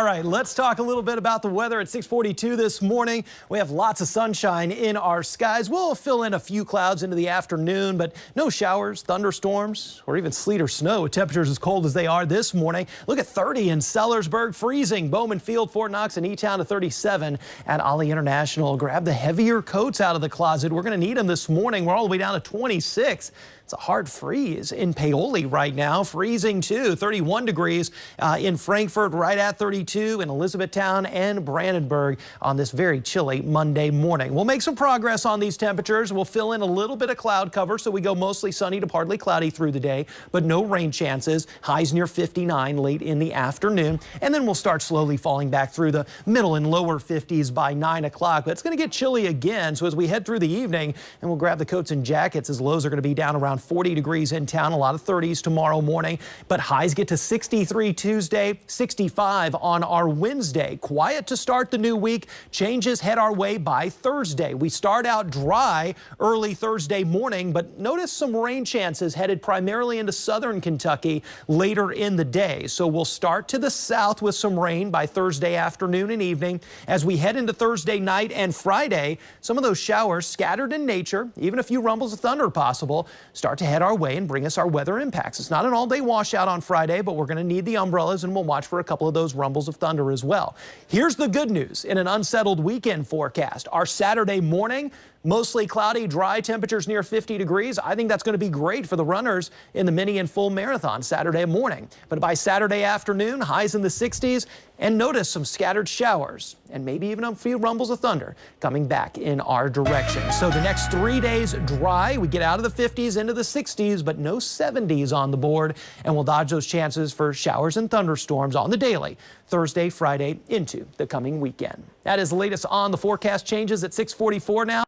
All right, let's talk a little bit about the weather at 642 this morning. We have lots of sunshine in our skies. We'll fill in a few clouds into the afternoon, but no showers, thunderstorms, or even sleet or snow temperatures as cold as they are this morning. Look at 30 in Sellersburg, freezing. Bowman Field, Fort Knox, and E-Town to 37 at Ali International. Grab the heavier coats out of the closet. We're going to need them this morning. We're all the way down to 26. It's a hard freeze in Paoli right now, freezing too. 31 degrees uh, in Frankfort, right at 32 in Elizabethtown and Brandenburg on this very chilly Monday morning. We'll make some progress on these temperatures. We'll fill in a little bit of cloud cover, so we go mostly sunny to partly cloudy through the day, but no rain chances. Highs near 59 late in the afternoon, and then we'll start slowly falling back through the middle and lower 50s by 9 o'clock. But it's going to get chilly again, so as we head through the evening, and we'll grab the coats and jackets as lows are going to be down around 40 degrees in town, a lot of 30s tomorrow morning, but highs get to 63 Tuesday, 65 on our Wednesday. Quiet to start the new week. Changes head our way by Thursday. We start out dry early Thursday morning, but notice some rain chances headed primarily into southern Kentucky later in the day. So we'll start to the south with some rain by Thursday afternoon and evening. As we head into Thursday night and Friday, some of those showers scattered in nature, even a few rumbles of thunder possible, start start to head our way and bring us our weather impacts. It's not an all-day washout on Friday, but we're going to need the umbrellas and we'll watch for a couple of those rumbles of thunder as well. Here's the good news in an unsettled weekend forecast. Our Saturday morning, Mostly cloudy, dry temperatures near 50 degrees. I think that's going to be great for the runners in the mini and full marathon Saturday morning. But by Saturday afternoon, highs in the 60s and notice some scattered showers and maybe even a few rumbles of thunder coming back in our direction. So the next three days dry. We get out of the 50s into the 60s, but no 70s on the board. And we'll dodge those chances for showers and thunderstorms on the daily Thursday, Friday into the coming weekend. That is the latest on the forecast changes at 644 now.